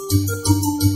El